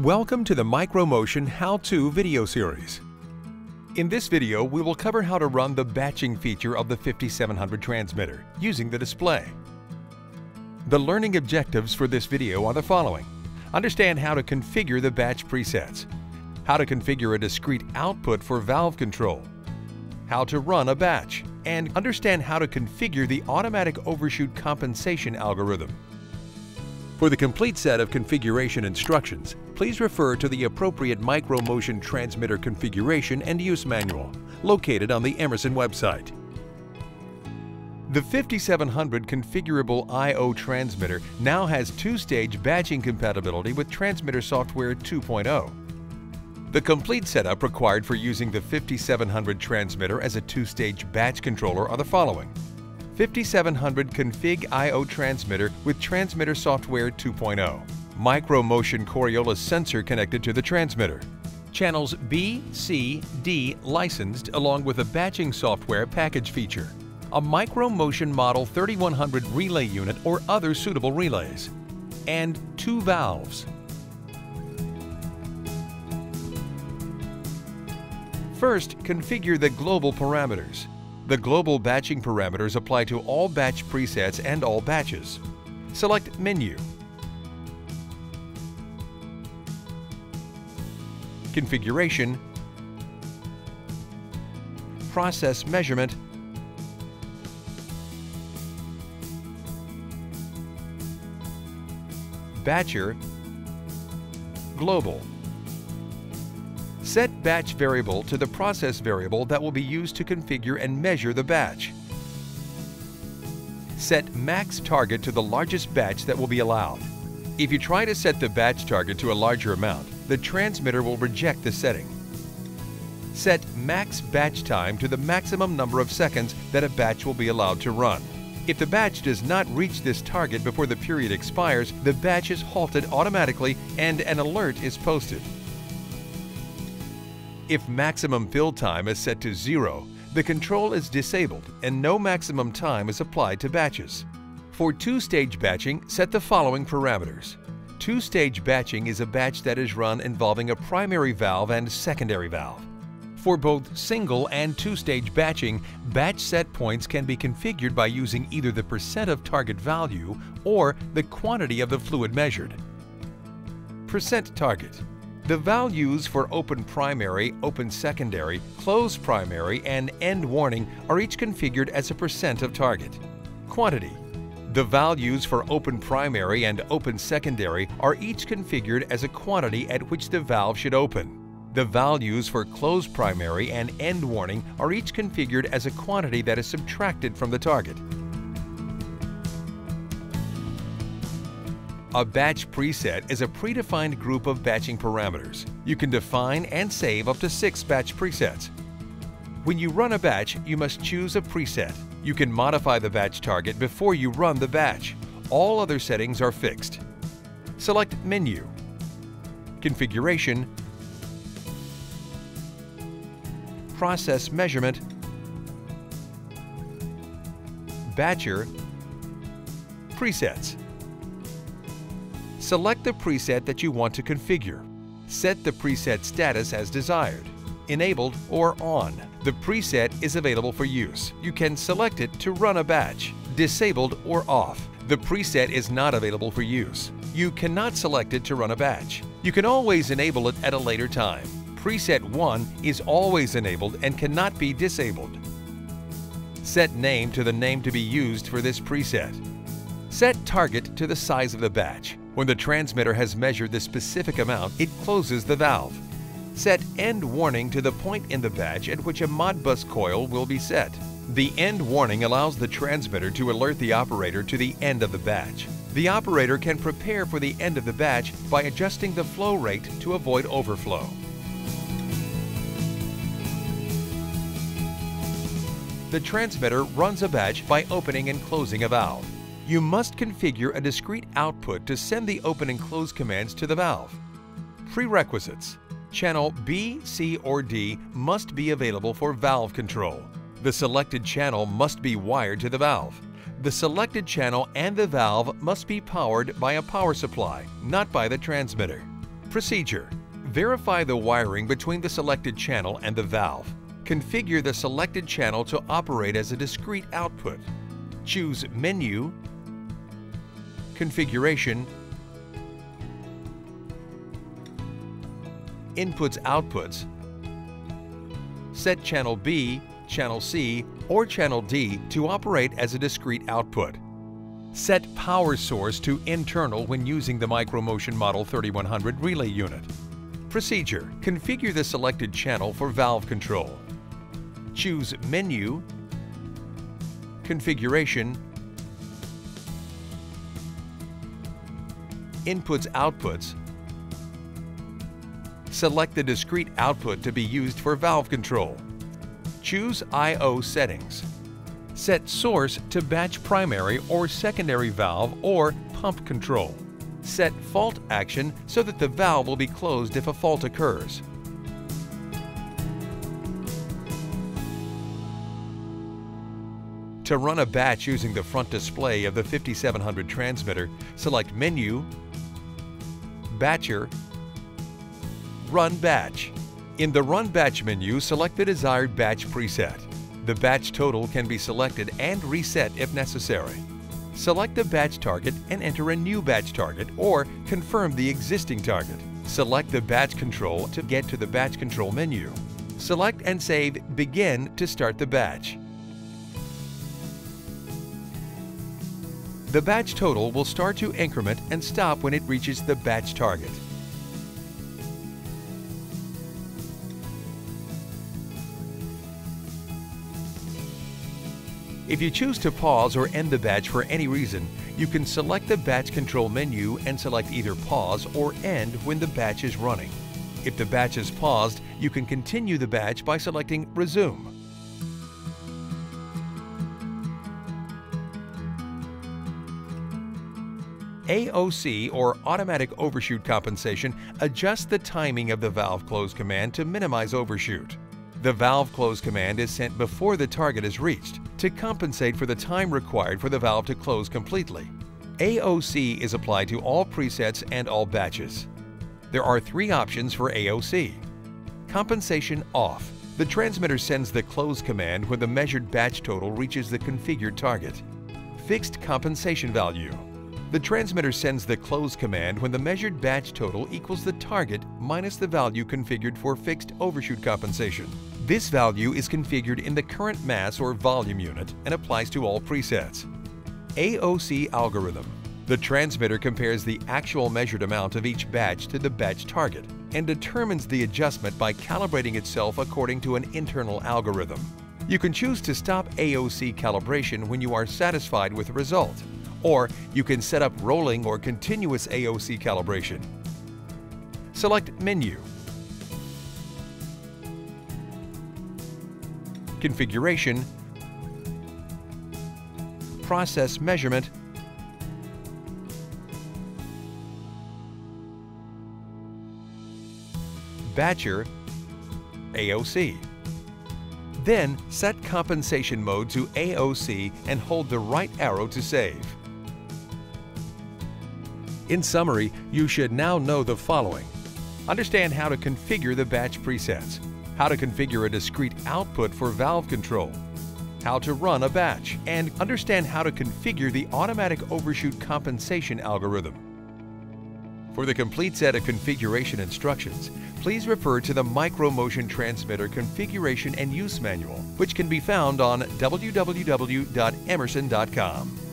Welcome to the Micro Motion How-To video series. In this video, we will cover how to run the batching feature of the 5700 transmitter using the display. The learning objectives for this video are the following. Understand how to configure the batch presets, how to configure a discrete output for valve control, how to run a batch, and understand how to configure the automatic overshoot compensation algorithm. For the complete set of configuration instructions, please refer to the appropriate Micro Motion transmitter configuration and use manual, located on the Emerson website. The 5700 configurable I.O. transmitter now has two-stage batching compatibility with Transmitter Software 2.0. The complete setup required for using the 5700 transmitter as a two-stage batch controller are the following. 5700 Config I.O. transmitter with Transmitter Software 2.0. Micro Motion Coriolis sensor connected to the transmitter. Channels B, C, D licensed along with a batching software package feature. A Micro Motion Model 3100 relay unit or other suitable relays. And two valves. First, configure the global parameters. The global batching parameters apply to all batch presets and all batches. Select Menu. Configuration Process Measurement Batcher Global Set batch variable to the process variable that will be used to configure and measure the batch. Set max target to the largest batch that will be allowed. If you try to set the batch target to a larger amount, the transmitter will reject the setting. Set max batch time to the maximum number of seconds that a batch will be allowed to run. If the batch does not reach this target before the period expires, the batch is halted automatically and an alert is posted. If maximum fill time is set to zero, the control is disabled and no maximum time is applied to batches. For two-stage batching, set the following parameters. Two-stage batching is a batch that is run involving a primary valve and secondary valve. For both single and two-stage batching, batch set points can be configured by using either the percent of target value or the quantity of the fluid measured. Percent target the values for open primary, open secondary, close primary, and end warning are each configured as a percent of target. Quantity. The values for open primary and open secondary are each configured as a quantity at which the valve should open. The values for closed primary and end warning are each configured as a quantity that is subtracted from the target. A batch preset is a predefined group of batching parameters. You can define and save up to six batch presets. When you run a batch, you must choose a preset. You can modify the batch target before you run the batch. All other settings are fixed. Select Menu, Configuration, Process Measurement, Batcher, Presets. Select the preset that you want to configure. Set the preset status as desired, enabled or on. The preset is available for use. You can select it to run a batch, disabled or off. The preset is not available for use. You cannot select it to run a batch. You can always enable it at a later time. Preset 1 is always enabled and cannot be disabled. Set name to the name to be used for this preset. Set target to the size of the batch. When the transmitter has measured the specific amount, it closes the valve. Set end warning to the point in the batch at which a Modbus coil will be set. The end warning allows the transmitter to alert the operator to the end of the batch. The operator can prepare for the end of the batch by adjusting the flow rate to avoid overflow. The transmitter runs a batch by opening and closing a valve. You must configure a discrete output to send the open and close commands to the valve. Prerequisites Channel B, C, or D must be available for valve control. The selected channel must be wired to the valve. The selected channel and the valve must be powered by a power supply, not by the transmitter. Procedure. Verify the wiring between the selected channel and the valve. Configure the selected channel to operate as a discrete output. Choose Menu, Configuration, Inputs Outputs, set Channel B, Channel C, or Channel D to operate as a discrete output. Set power source to internal when using the Micro Motion Model 3100 relay unit. Procedure. Configure the selected channel for valve control. Choose Menu, Configuration, Inputs Outputs. Select the discrete output to be used for valve control. Choose I.O. settings. Set source to batch primary or secondary valve or pump control. Set fault action so that the valve will be closed if a fault occurs. To run a batch using the front display of the 5700 transmitter, select Menu, Batcher, Run Batch. In the Run Batch menu, select the desired batch preset. The batch total can be selected and reset if necessary. Select the batch target and enter a new batch target or confirm the existing target. Select the batch control to get to the batch control menu. Select and save Begin to start the batch. The batch total will start to increment and stop when it reaches the batch target. If you choose to pause or end the batch for any reason, you can select the batch control menu and select either pause or end when the batch is running. If the batch is paused, you can continue the batch by selecting Resume. AOC or Automatic Overshoot Compensation adjusts the timing of the valve close command to minimize overshoot. The valve close command is sent before the target is reached to compensate for the time required for the valve to close completely. AOC is applied to all presets and all batches. There are three options for AOC. Compensation off. The transmitter sends the close command when the measured batch total reaches the configured target. Fixed compensation value. The transmitter sends the close command when the measured batch total equals the target minus the value configured for fixed overshoot compensation. This value is configured in the current mass or volume unit and applies to all presets. AOC algorithm. The transmitter compares the actual measured amount of each batch to the batch target and determines the adjustment by calibrating itself according to an internal algorithm. You can choose to stop AOC calibration when you are satisfied with the result, or you can set up rolling or continuous AOC calibration. Select Menu configuration, process measurement, batcher, AOC. Then set compensation mode to AOC and hold the right arrow to save. In summary, you should now know the following. Understand how to configure the batch presets how to configure a discrete output for valve control, how to run a batch, and understand how to configure the automatic overshoot compensation algorithm. For the complete set of configuration instructions, please refer to the Micro Motion Transmitter Configuration and Use Manual, which can be found on www.emerson.com.